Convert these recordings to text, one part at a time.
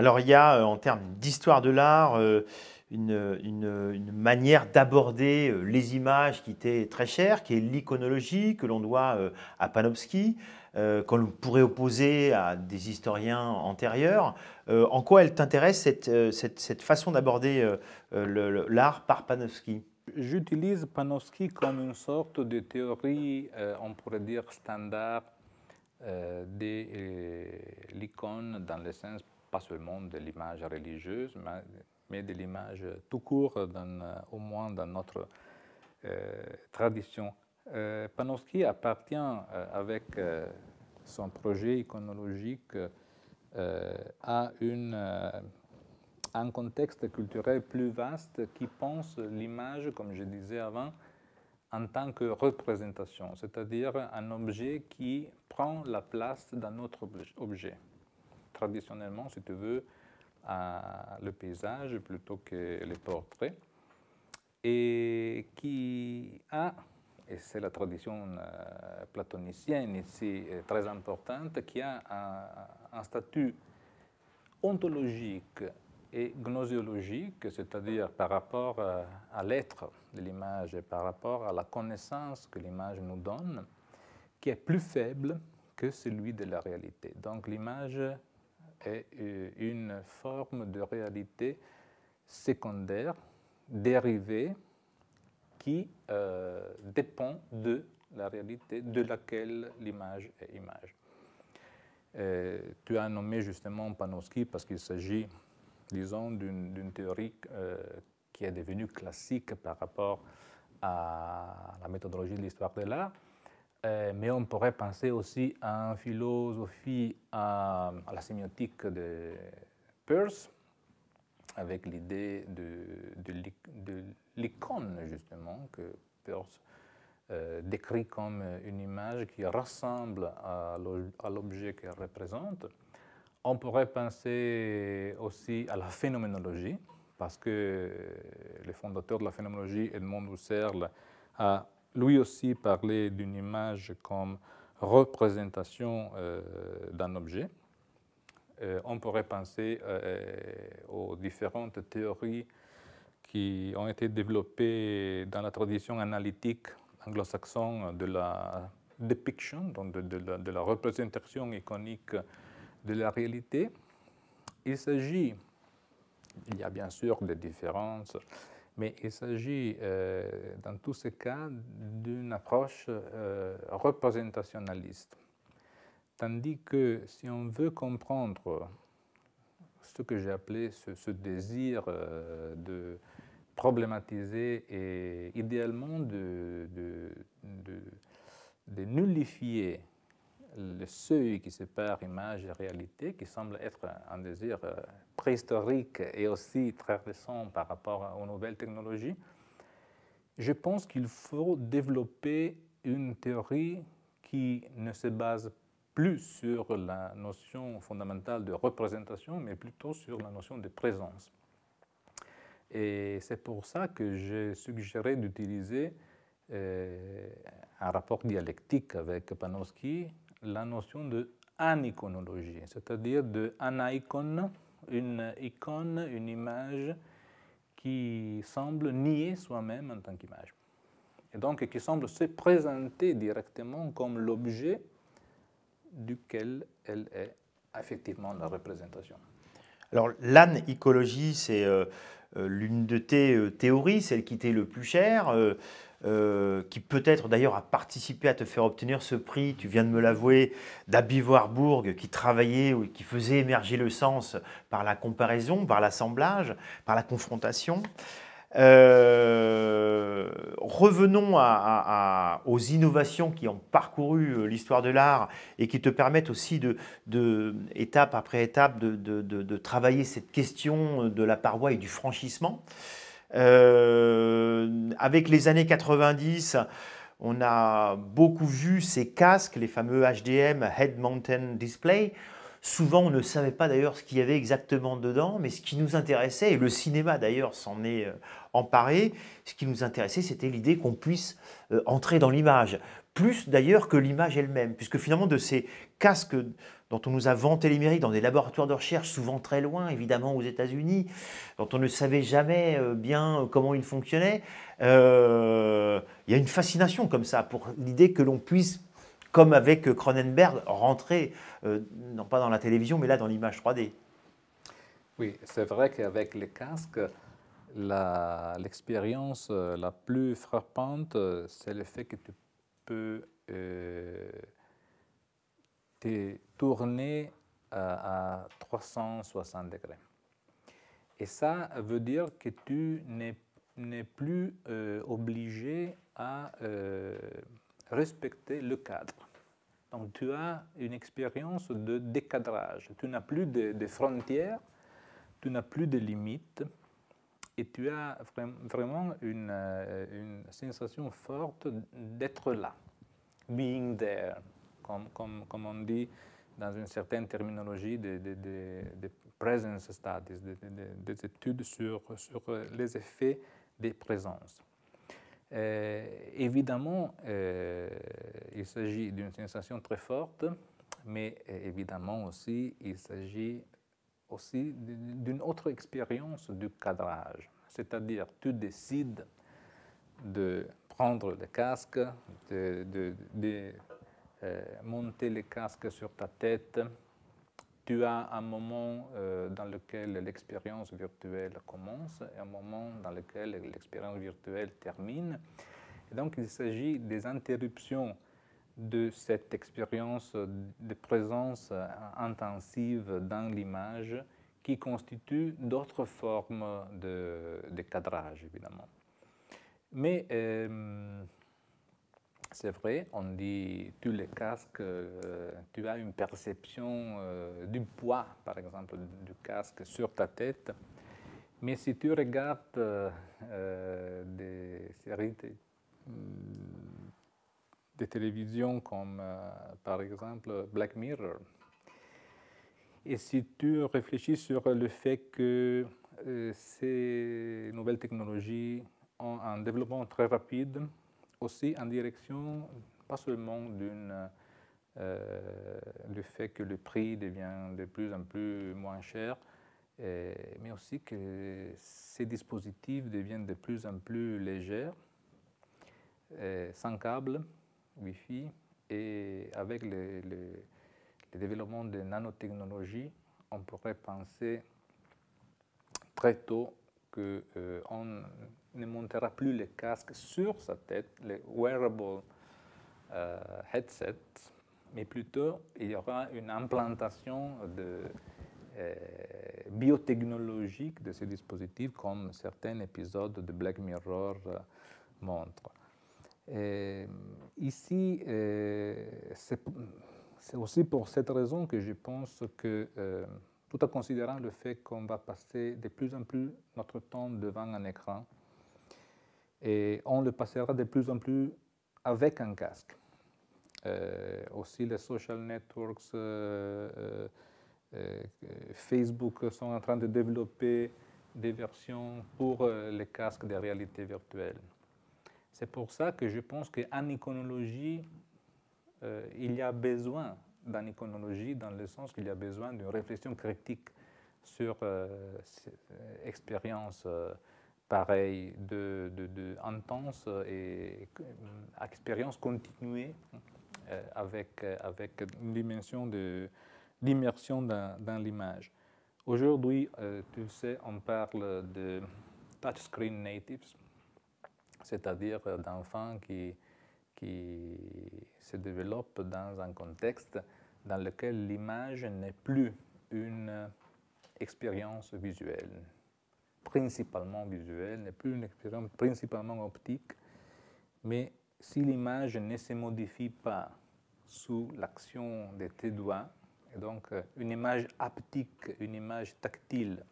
Alors il y a en termes d'histoire de l'art une, manière d'aborder les images qui était très chère, qui est l'iconologie que l'on doit à Panofsky, qu'on pourrait opposer à des historiens antérieurs. en quoi elle t'intéresse cette, cette, façon d'aborder l'art par Panofsky? J'utilise Panofsky comme une sorte de théorie, euh, on pourrait dire standard, euh, de euh, l'icône dans le sens pas seulement de l'image religieuse, mais, de l'image tout court, dans, au moins dans notre tradition. Panofsky appartient avec son projet iconologique à une un contexte culturel plus vaste qui pense l'image, comme je disais avant, en tant que représentation, c'est-à-dire un objet qui prend la place d'un autre objet. Traditionnellement, si tu veux, le paysage plutôt que les portraits, et qui a, et c'est la tradition euh, platonicienne ici très importante, qui a un statut ontologique et gnoséologique, c'est-à-dire par rapport à l'être de l'image et par rapport à la connaissance que l'image nous donne, qui est plus faible que celui de la réalité. Donc l'image est euh, une forme de réalité secondaire, dérivée, qui euh, dépend de la réalité de laquelle l'image est image. Euh, tu as nommé justement Panofsky parce qu'il s'agit disons, d'une théorie qui est devenue classique par rapport à la méthodologie de l'histoire de l'art. Euh, mais on pourrait penser aussi à une philosophie, à, la sémiotique de Peirce, avec l'idée de, l'icône, justement, que Peirce euh, décrit comme une image qui ressemble à l'objet qu'elle représente. On pourrait penser aussi à la phénoménologie, parce que le fondateur de la phénoménologie, Edmond Husserl, a lui aussi parlé d'une image comme représentation euh, d'un objet. Euh, on pourrait penser euh, aux différentes théories qui ont été développées dans la tradition analytique anglo-saxonne de la depiction, donc de la représentation iconique de la réalité. Il s'agit, il y a bien sûr des différences, mais il s'agit euh, dans tous ces cas d'une approche euh, représentationnaliste. Tandis que si on veut comprendre ce que j'ai appelé ce, désir euh, de problématiser et idéalement de, de, de nullifier le seuil qui sépare image et réalité, qui semble être un désir euh, préhistorique et aussi très récent par rapport aux nouvelles technologies, je pense qu'il faut développer une théorie qui ne se base plus sur la notion fondamentale de représentation, mais plutôt sur la notion de présence. Et c'est pour ça que j'ai suggéré d'utiliser euh, un rapport dialectique avec Panofsky la notion de aniconologie, c'est-à-dire de anaïcon, une icône, une image qui semble nier soi-même en tant qu'image. Et donc qui semble se présenter directement comme l'objet duquel elle est effectivement la représentation. Alors l'anicologie, c'est euh, euh, l'une de tes euh, théories, celle qui t'est le plus chère. Qui peut-être d'ailleurs a participé à te faire obtenir ce prix, tu viens de me l'avouer, d'Abby Warburg, qui travaillait ou qui faisait émerger le sens par la comparaison, par l'assemblage, par la confrontation. Euh, revenons aux innovations qui ont parcouru euh, l'histoire de l'art et qui te permettent aussi, de, étape après étape, de, travailler cette question de la paroi et du franchissement. Euh, avec les années 90, on a beaucoup vu ces casques, les fameux HDM, Head Mountain Display. Souvent, on ne savait pas d'ailleurs ce qu'il y avait exactement dedans, mais ce qui nous intéressait, et le cinéma d'ailleurs s'en est euh, emparé, ce qui nous intéressait, c'était l'idée qu'on puisse euh, entrer dans l'image, plus d'ailleurs que l'image elle-même, puisque finalement de ces casques dont on nous a vanté les mérites dans des laboratoires de recherche, souvent très loin, évidemment aux États-Unis, dont on ne savait jamais euh, bien comment ils fonctionnaient, euh, il y a une fascination comme ça pour l'idée que l'on puisse, comme avec Cronenberg, rentrer, euh, non pas dans la télévision, mais là dans l'image 3D. Oui, c'est vrai qu'avec les casques, l'expérience la, plus frappante, c'est le fait que tu peux te tourner à, 360 degrés. Et ça veut dire que tu n'es plus euh, obligé à euh, respecter le cadre. Donc tu as une expérience de décadrage. Tu n'as plus de, frontières, tu n'as plus de limites tu as vraiment une, euh, une sensation forte d'être là, being there, comme, on dit dans une certaine terminologie de, de, presence studies, des études sur, les effets des présences. Euh, évidemment, euh, il s'agit d'une sensation très forte, mais évidemment aussi, il s'agit aussi d'une autre expérience du cadrage. C'est-à-dire, tu décides de prendre le casque, de, euh, monter les casques sur ta tête. Tu as un moment euh, dans lequel l'expérience virtuelle commence et un moment dans lequel l'expérience virtuelle termine. Et donc il s'agit des interruptions de cette expérience de présence intensive dans l'image qui constituent d'autres formes de, de, cadrage, évidemment. Mais euh, c'est vrai, on dit tu les casques, euh, tu as une perception euh, du poids, par exemple, du casque sur ta tête. Mais si tu regardes des séries de, de télévision comme par exemple Black Mirror, et si tu réfléchis sur le fait que ces nouvelles technologies ont un développement très rapide, aussi en direction, pas seulement d'une, euh, du fait que le prix devient de plus en plus moins cher, euh, mais aussi que ces dispositifs deviennent de plus en plus légers, euh, sans câble, Wi-Fi, et avec le, le développement de nanotechnologies, on pourrait penser très tôt qu'on euh, ne montera plus les casques sur sa tête, les wearable euh, headsets, mais plutôt il y aura une implantation de, euh, biotechnologique de ces dispositifs, comme certains épisodes de Black Mirror montrent. ici, c'est aussi pour cette raison que je pense que tout en considérant le fait qu'on va passer de plus en plus notre temps devant un écran et on le passera de plus en plus avec un casque. Euh, aussi les social networks, euh, euh, Facebook sont en train de développer des versions pour les casques de réalité virtuelle. C'est pour ça que je pense qu'en iconologie, il y a besoin dans l'iconologie dans le sens qu'il y a besoin d'une réflexion critique sur euh, euh, expérience euh, pareille de, de, intense et expérience continuée avec, avec une dimension d'immersion dans, dans l'image. Aujourd'hui, tu sais, on parle de touchscreen natives, c'est-à-dire d'enfants qui qui se développe dans un contexte dans lequel l'image n'est plus une expérience visuelle, principalement visuelle, n'est plus une expérience principalement optique, mais si l'image ne se modifie pas sous l'action de tes doigts, et donc une image haptique, une image tactile,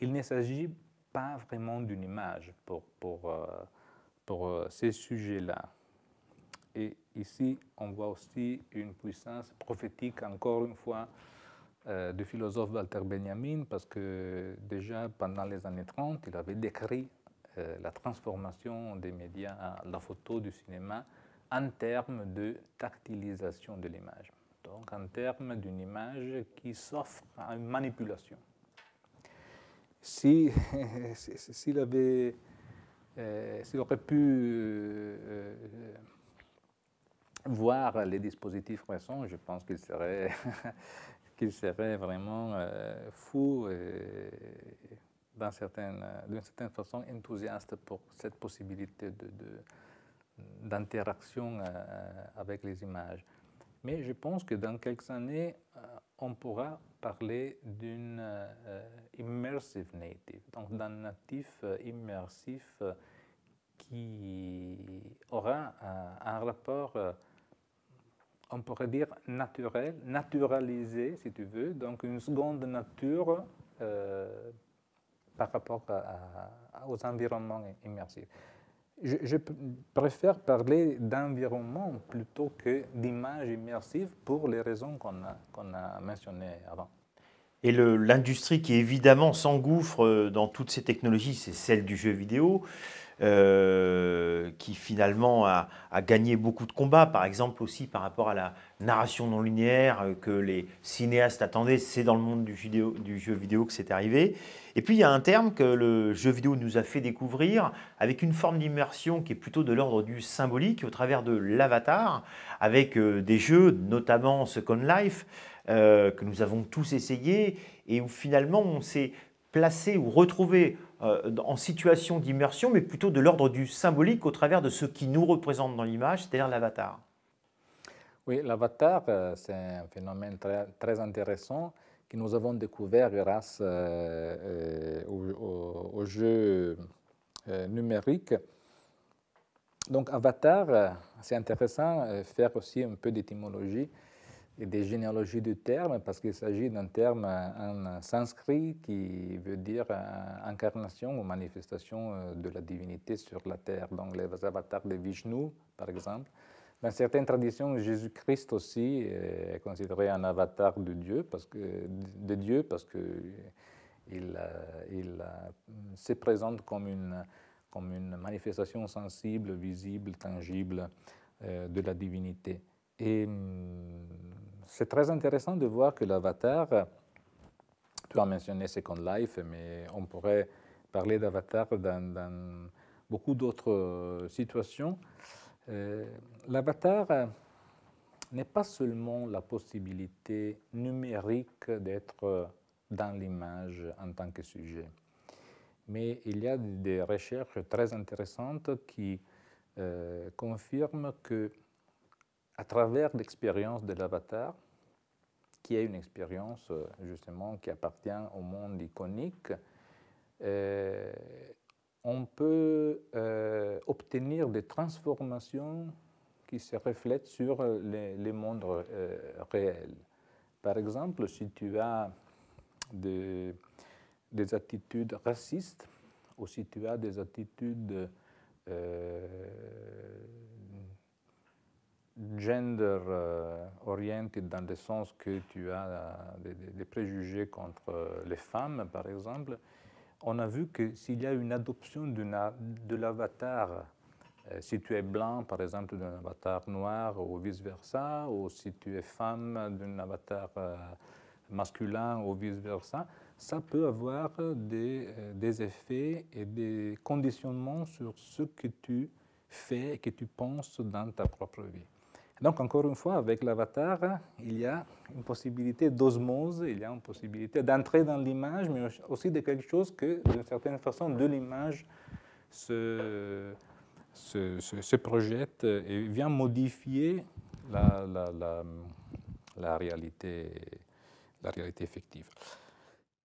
il ne s'agit pas vraiment d'une image pour, pour, euh, pour euh, ces sujets-là. Et ici, on voit aussi une puissance prophétique, encore une fois, euh, du philosophe Walter Benjamin, parce que déjà pendant les années 30, il avait décrit euh, la transformation des médias, la photo, du cinéma, en termes de tactilisation de l'image, donc en termes d'une image qui s'offre à une manipulation. Si, s'il avait, euh, s'il aurait pu voir les dispositifs récents, je pense qu'il serait, qu'il serait vraiment euh, fou et d'une certaine, façon enthousiaste pour cette possibilité de, d'interaction euh, avec les images. Mais je pense que dans quelques années, euh, on pourra parler d'une immersive native, donc d'un natif immersif qui aura un rapport on pourrait dire naturel, naturalisé, si tu veux, donc une seconde nature euh, par rapport aux environnements immersifs. Je, préfère parler d'environnement plutôt que d'image immersive pour les raisons qu'on a, mentionnées avant. Et l'industrie qui évidemment s'engouffre euh, dans toutes ces technologies, c'est celle du jeu vidéo. Euh, qui finalement a, gagné beaucoup de combats, par exemple aussi par rapport à la narration non linéaire euh, que les cinéastes attendaient, c'est dans le monde du, jeu vidéo que c'est arrivé. Et puis il y a un terme que le jeu vidéo nous a fait découvrir avec une forme d'immersion qui est plutôt de l'ordre du symbolique au travers de l'avatar, avec euh, des jeux, notamment Second Life, que nous avons tous essayé et où finalement on s'est placé ou retrouvé euh, en situation d'immersion, mais plutôt de l'ordre du symbolique au travers de ce qui nous représente dans l'image, c'est-à-dire l'avatar. Oui, l'avatar, euh, c'est un phénomène très, intéressant que nous avons découvert grâce euh, au, jeu numérique. Donc, avatar, c'est intéressant, faire aussi un peu d'étymologie des généalogies du terme, parce qu'il s'agit d'un terme en sanskrit qui veut dire incarnation ou manifestation euh, de la divinité sur la terre. Donc les avatars de Vishnu, par exemple. Dans certaines traditions, Jésus-Christ aussi est considéré un avatar de Dieu parce que, de Dieu parce que il, se présente comme une, comme une manifestation sensible, visible, tangible euh, de la divinité. Et hum, c'est très intéressant de voir que l'avatar, tu as mentionné Second Life, mais on pourrait parler d'avatar dans, beaucoup d'autres euh, situations. Euh, l'avatar n'est pas seulement la possibilité numérique d'être dans l'image en tant que sujet, mais il y a des recherches très intéressantes qui euh, confirment que à travers l'expérience de l'avatar, qui est une expérience euh, justement qui appartient au monde iconique, euh, on peut euh, obtenir des transformations qui se reflètent sur les, mondes réels. Par exemple, si tu as des attitudes racistes ou si tu as des attitudes gender euh, dans le sens que tu as euh, des, préjugés contre euh, les femmes, par exemple, on a vu que s'il y a une adoption de l'avatar, si tu es blanc, par exemple, d'un avatar noir ou vice-versa, ou si tu es femme d'un avatar masculin ou vice-versa, ça peut avoir des, effets et des conditionnements sur ce que tu fais et que tu penses dans ta propre vie. Donc, encore une fois, avec l'avatar, il y a une possibilité d'osmose, il y a une possibilité d'entrer dans l'image, mais aussi de quelque chose que, d'une certaine façon, de l'image se, se, projette et vient modifier la, la, la, la, réalité, la réalité effective.